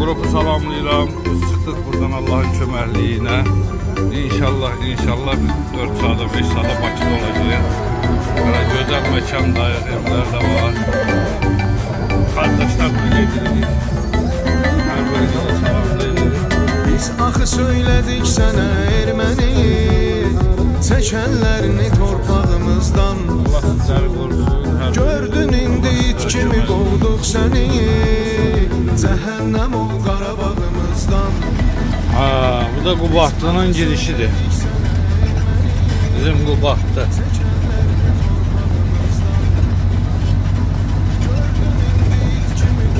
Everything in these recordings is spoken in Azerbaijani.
Qrupu salamlayıram. Biz çıxdıq buradan Allahın köməkliyi ilə. İnşallah, inşallah biz 4 saata, 5 saata Bakıda olacağıq. Böyle gözəl məkandayıq, evlər də var. Qardaşlarla gedirik. Hər birinizə salamlayırıq. Biz axı söylədik sənə erməni Çəkənlərini torpağımızdan Allah sizləri qorusun. Gördün indi it kimi qovduq səni Cəhənnəm ol Qarabağımızdan Ha, bu da Qubadlının girişidir. Bizim Qubadlı.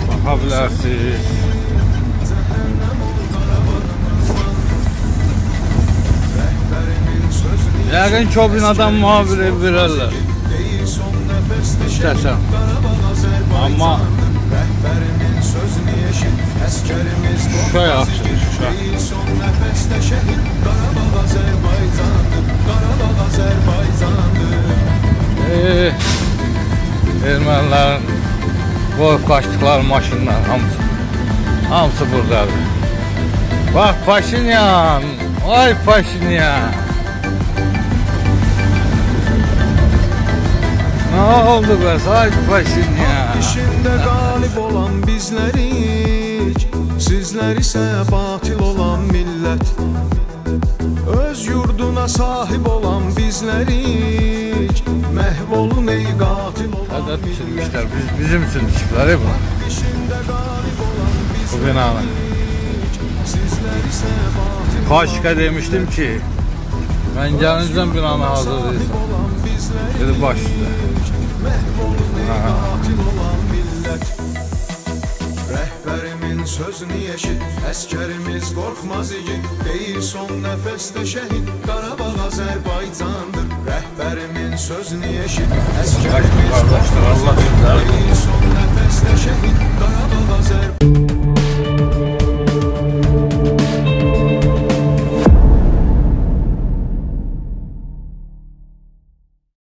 Baxa bilərsiniz. Yəqin ki, o binadan muhabir ev verərlər. İstəsən. Amma Bayağı akşam. Son nefeste şehit Karabağ Azerbaycan'dır Karabağ Azerbaycan'dır Eee Ermənilərin maşınlar hamısı hamısı burdadır. Bax Paşinyan, ay Paşinyan. Nə oldu bəs ay Paşinyan? Işində qalib olan bizlərin sizlər isə batil olan millət Öz yurduna sahib olan bizlərik Məhv olun ey qatil olan millət bitirmişler, biz, bizim için düşüpler hep Bu binanın Kaşka demiştim ki Ben gelinizden binanı hazır değilsem. Dedi baş üstüne. Sözünü eşit Əskərimiz qorxmaz igid. Deyir son nəfəsdə şəhid. Qarabağ Azərbaycandır. Rəhbərimin sözünü eşit Əskərimiz qorxmaz igid. Deyir son nəfəsdə şəhid